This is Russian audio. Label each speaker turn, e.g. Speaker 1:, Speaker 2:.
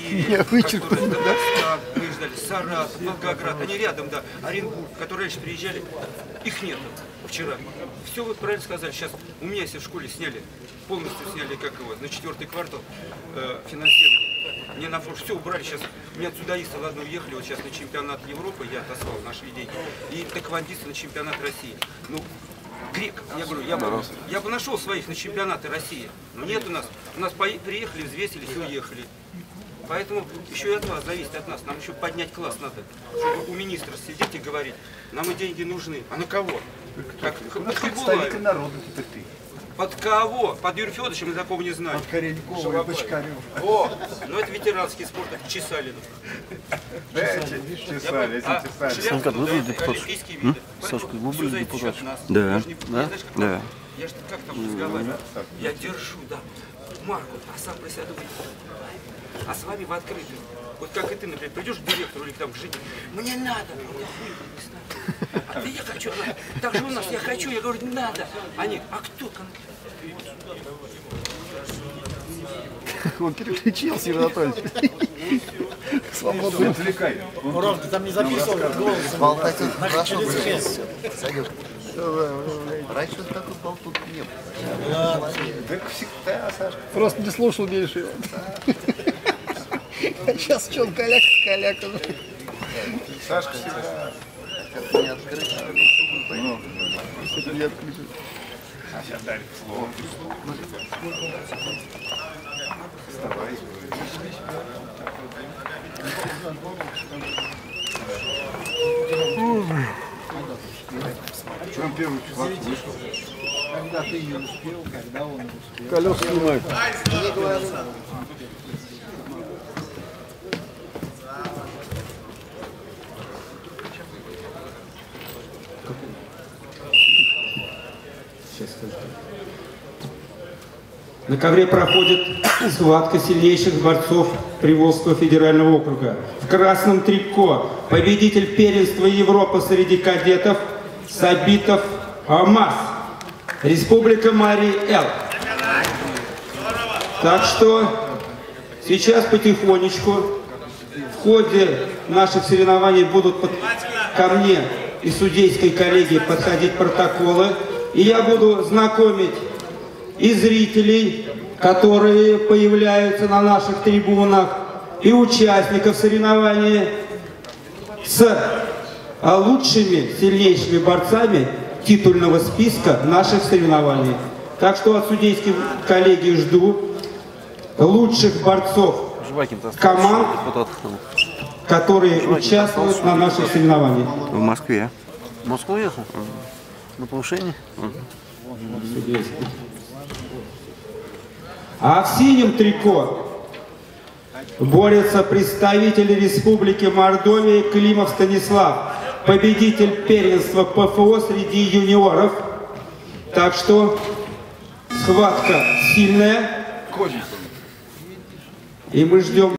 Speaker 1: Киеве,
Speaker 2: Я вычеркнул,
Speaker 1: которые Татарстан, выезжали, Саратов, Волгоград, они рядом, да, Оренбург, которые раньше приезжали, их нет вчера. Все вы правильно сказали, сейчас у меня если в школе сняли, полностью сняли, как его, на четвертый квартал э, финансирование. Мне на фронт все убрали, сейчас у меня дзюдоисты, ладно, уехали, вот сейчас на чемпионат Европы я отослал наши деньги, и тэквондисты на чемпионат России. Ну, грек, я говорю, я бы, я бы нашел своих на чемпионаты России, но нет у нас. У нас приехали, взвесились и уехали. Поэтому еще и от вас зависит, от нас. Нам еще поднять класс надо. Чтобы у министра сидеть и говорить, нам и деньги нужны. А на кого? Как,
Speaker 2: У нас
Speaker 1: под
Speaker 2: представитель народа теперь ты.
Speaker 1: Под кого? Под Юрием Федоровичем мы такого не знаем.
Speaker 2: От Коренькова и Бочкарева.
Speaker 1: О, ну это ветеранский спорт, это Чесалин.
Speaker 2: Чесали,
Speaker 1: А
Speaker 2: чесали.
Speaker 1: шляпку,
Speaker 3: Санька, вы
Speaker 1: да,
Speaker 3: были депутат? Сашка,
Speaker 1: Поэтому
Speaker 3: вы были
Speaker 1: всё зависит
Speaker 3: депутат? Да. Да?
Speaker 1: как-
Speaker 3: Да.
Speaker 1: Я же как там разговариваю? Я держу, да. Марку, а сам про себя думаю, а с вами в открытую. Вот как и ты, например, придешь к директору или там к жене, мне надо, а я хуй не знаю. А ты я хочу, она, так же у нас, я хочу, я говорю, надо. Они, а кто конкретно?
Speaker 2: Он переключился, Иван Анатольевич. Свободно.
Speaker 4: Отвлекай.
Speaker 5: Ром, ты там не записывал голосом.
Speaker 6: Болтать он хорошо. Санек, раньше он такой болтут не был.
Speaker 2: Так всегда, Сашка. Просто не слушал меньше. Сейчас что он каляк, каляк.
Speaker 4: Сашка всегда.
Speaker 6: Как не открыть.
Speaker 2: Не отключил.
Speaker 4: А сейчас Дарик слово. Вставай. Чем первый?
Speaker 5: Когда ты не успел, когда он успел.
Speaker 2: Колеса снимают.
Speaker 7: На ковре проходит схватка сильнейших борцов Приволжского федерального округа. В красном трико победитель первенства Европы среди кадетов Сабитов Амаз. Республика Марий Эл. Так что сейчас потихонечку в ходе наших соревнований будут под- ко мне и судейской коллегии подходить протоколы. И я буду знакомить и зрителей, которые появляются на наших трибунах, и участников соревнований с а, лучшими, сильнейшими борцами титульного списка наших соревнований. Так что от судейской коллегии жду лучших борцов команд, которые участвуют на наших соревнованиях.
Speaker 3: в Москве. В Москву ехал? На повышение?
Speaker 7: А в синем трико борются представители Республики Мордовия Климов Станислав, победитель первенства ПФО среди юниоров. Так что схватка сильная. И мы ждем